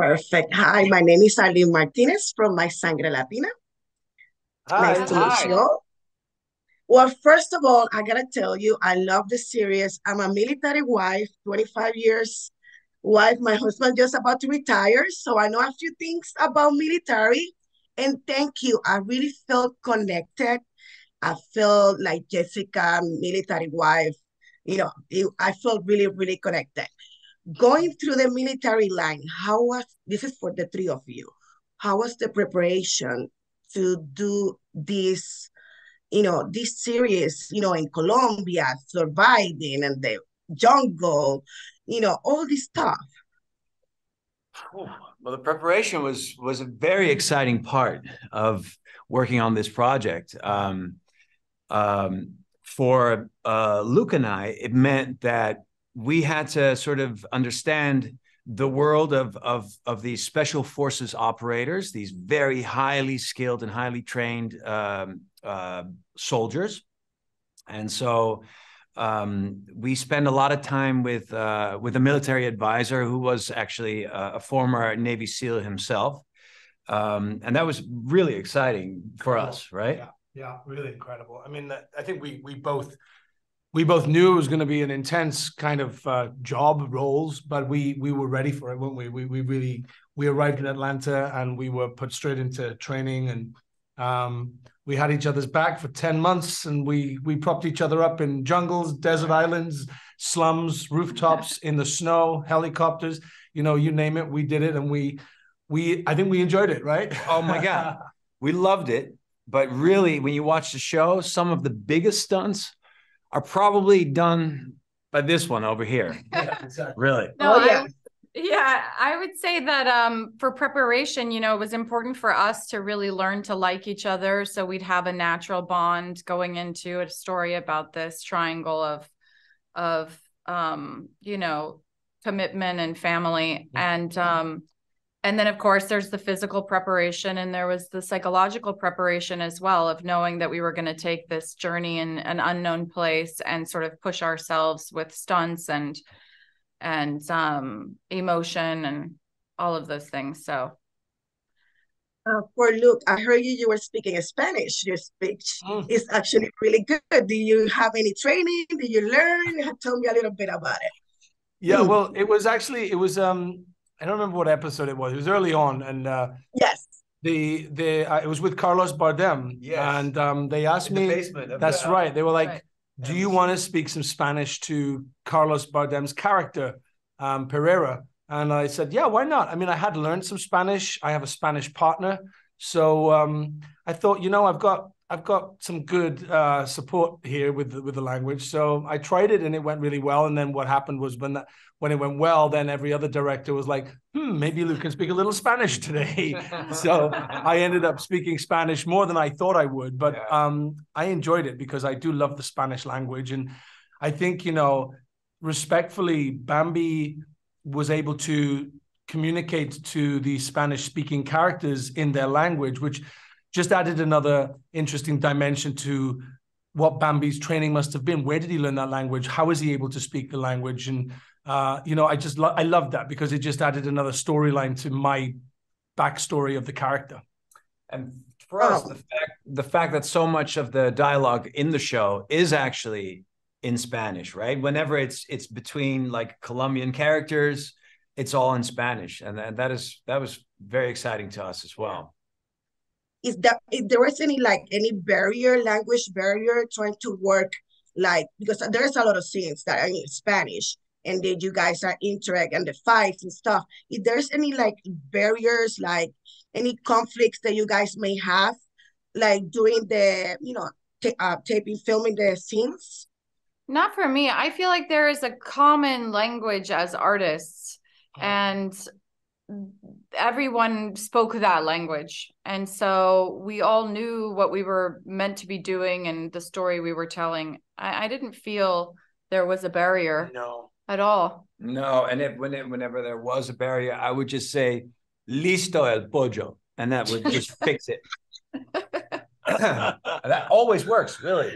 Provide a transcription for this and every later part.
Perfect. Hi, my name is Arlene Martinez from My Sangre Latina. Hi, Nice to hi. meet you all. Well, first of all, I gotta tell you, I love the series. I'm a military wife, 25 years wife. My husband just about to retire, so I know a few things about military. And thank you. I really felt connected. I felt like Jessica, military wife. You know, I felt really, really connected. Going through the military line, how was this is for the three of you? How was the preparation to do this? you know, this series, you know, in Colombia, surviving and the jungle, you know, all this stuff. Well, the preparation was was a very exciting part of working on this project. Um, um, for uh, Luke and I, it meant that we had to sort of understand the world of of of these special forces operators, these very highly skilled and highly trained um, uh, soldiers, and so um, we spend a lot of time with uh, with a military advisor who was actually a, a former Navy SEAL himself, um, and that was really exciting for Cool. us, right? Yeah, yeah, really incredible. I mean, I think we we both we both knew it was going to be an intense kind of uh, job roles, but we we were ready for it, weren't we? We we really we arrived in Atlanta and we were put straight into training and um, we had each other's back for 10 months and we we propped each other up in jungles, desert islands, slums, rooftops, in the snow, helicopters, you know, you name it, we did it and we we I think we enjoyed it, right? Oh my God. We loved it, but really, when you watch the show, some of the biggest stunts are probably done by this one over here. yeah, exactly. Really. No, Oh, yeah. would- yeah, I would say that um, for preparation, you know, it was important for us to really learn to like each other, so we'd have a natural bond going into a story about this triangle of, of, um, you know, commitment and family, and um, and then of course there's the physical preparation, and there was the psychological preparation as well of knowing that we were going to take this journey in an unknown place and sort of push ourselves with stunts and and um emotion and all of those things so Uh, for Luke, I heard you, you were speaking Spanish. Your speech Mm. is actually really good. Do you have any training? Did you learn? Tell me a little bit about it. Yeah, Mm. well, it was actually it was um I don't remember what episode it was. It was early on, and uh, Yes. the the uh, it was with Carlos Bardem, Yes. and um, they asked me. basement. That's the- right. They were like, Right. "Do you want to speak some Spanish to Carlos Bardem's character, um, Pereira?" And I said, "Yeah, why not?" I mean, I had learned some Spanish. I have a Spanish partner, so um, I thought, you know, I've got I've got some good uh, support here with the, with the language. So I tried it, and it went really well. And then what happened was when that when it went well, then every other director was like, "Hmm, maybe Luke can speak a little Spanish today." so I ended up speaking Spanish more than I thought I would, but Yeah. um, I enjoyed it because I do love the Spanish language, and I think you know, respectfully, Bambi was able to communicate to the Spanish-speaking characters in their language, which just added another interesting dimension to what Bambi's training must have been. Where did he learn that language? How is he able to speak the language? And uh, you know, I just lo- I love that because it just added another storyline to my backstory of the character. And for us, the fact the fact that so much of the dialogue in the show is actually in Spanish, right? Whenever it's it's between like Colombian characters, it's all in Spanish, and that, that is that was very exciting to us as well. Is that if there was any like any barrier, language barrier trying to work like because there's a lot of scenes that are in Spanish and then you guys are interact and the fights and stuff. If there's any like barriers, like any conflicts that you guys may have, like during the you know ta- uh, taping, filming the scenes. not for me i feel like there is a common language as artists Uh-huh. and everyone spoke that language and so we all knew what we were meant to be doing and the story we were telling i, I didn't feel there was a barrier No. at all No, and if when it, whenever there was a barrier, I would just say "listo el pollo," and that would just fix it. that always works, really.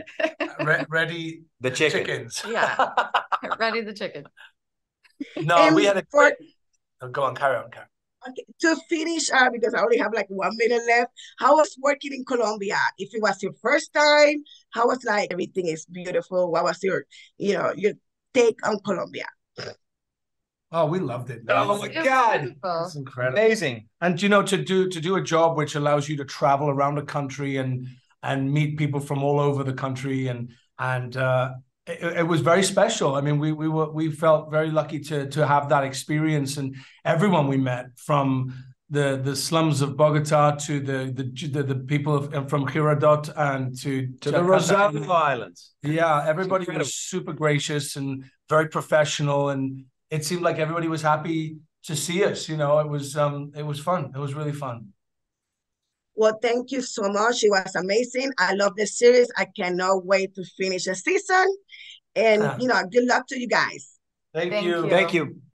Re- ready The chicken. chickens. yeah ready the chicken No, And we had a for- great. Go on, carry on, carry. Okay, to finish, uh, because I only have like one minute left, how was working in Colombia? If it was your first time, how was like everything is beautiful? What was your, you know, your take on Colombia? Oh, we loved it. Oh my It God. It's incredible. Amazing. And you know, to do to do a job which allows you to travel around the country and and meet people from all over the country and and uh, it, it was very special. I mean, we we were we felt very lucky to to have that experience and everyone we met from the the slums of Bogota to the the the, the people of, from Girardot and to To the. Rosario Islands. Yeah, everybody was super gracious and very professional, and it seemed like everybody was happy to see us. You know, it was um, it was fun. It was really fun. Well, thank you so much. It was amazing. I love the series. I cannot wait to finish the season. And, Yeah. you know, good luck to you guys. Thank, Thank you. you. Thank you.